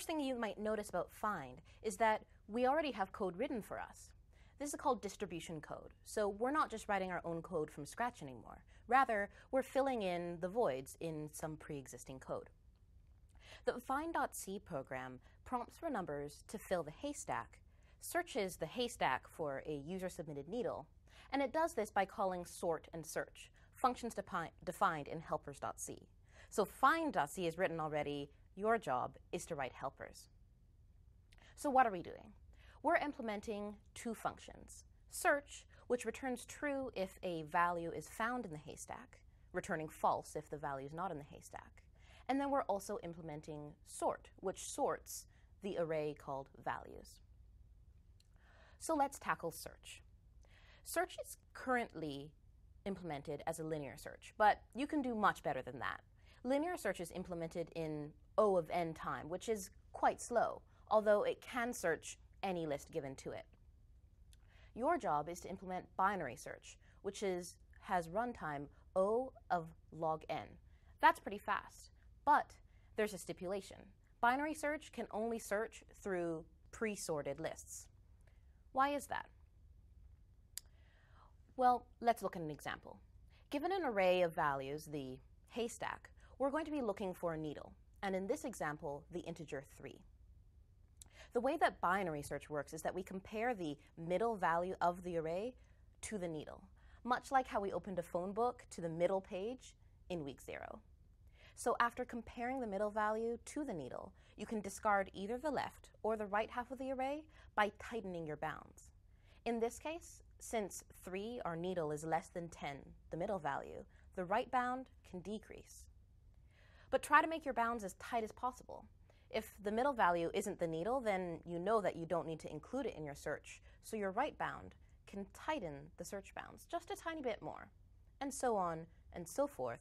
first thing you might notice about find is that we already have code written for us. This is called distribution code. So we're not just writing our own code from scratch anymore. Rather, we're filling in the voids in some pre-existing code. The find.c program prompts for numbers to fill the haystack, searches the haystack for a user-submitted needle, and it does this by calling sort and search, functions defined in helpers.c. So find.c is written already. Your job is to write helpers. So what are we doing? We're implementing two functions. Search, which returns true if a value is found in the haystack, returning false if the value is not in the haystack. And then we're also implementing sort, which sorts the array called values. So let's tackle search. Search is currently implemented as a linear search, but you can do much better than that. Linear search is implemented in O of n time, which is quite slow, although it can search any list given to it. Your job is to implement binary search, which is, has runtime O of log n. That's pretty fast, but there's a stipulation. Binary search can only search through pre-sorted lists. Why is that? Well, let's look at an example. Given an array of values, the haystack, we're going to be looking for a needle, and in this example, the integer 3. The way that binary search works is that we compare the middle value of the array to the needle, much like how we opened a phone book to the middle page in week zero. So after comparing the middle value to the needle, you can discard either the left or the right half of the array by tightening your bounds. In this case, since 3, our needle, is less than 10, the middle value, the right bound can decrease. But try to make your bounds as tight as possible. If the middle value isn't the needle, then you know that you don't need to include it in your search. So your right bound can tighten the search bounds just a tiny bit more, and so on and so forth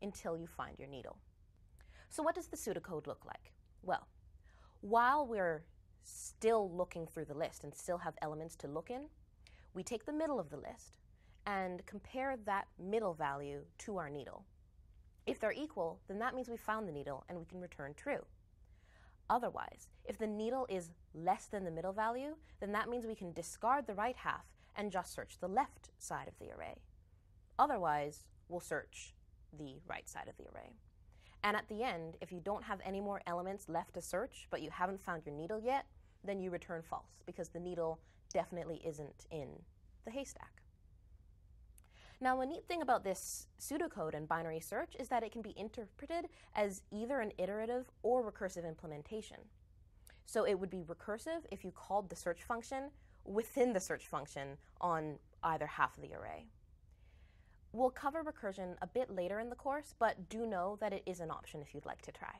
until you find your needle. So what does the pseudocode look like? Well, while we're still looking through the list and still have elements to look in, we take the middle of the list and compare that middle value to our needle. If they're equal, then that means we found the needle and we can return true. Otherwise, if the needle is less than the middle value, then that means we can discard the right half and just search the left side of the array. Otherwise, we'll search the right side of the array. And at the end, if you don't have any more elements left to search, but you haven't found your needle yet, then you return false, because the needle definitely isn't in the haystack. Now, a neat thing about this pseudocode and binary search is that it can be interpreted as either an iterative or recursive implementation. So it would be recursive if you called the search function within the search function on either half of the array. We'll cover recursion a bit later in the course, but do know that it is an option if you'd like to try.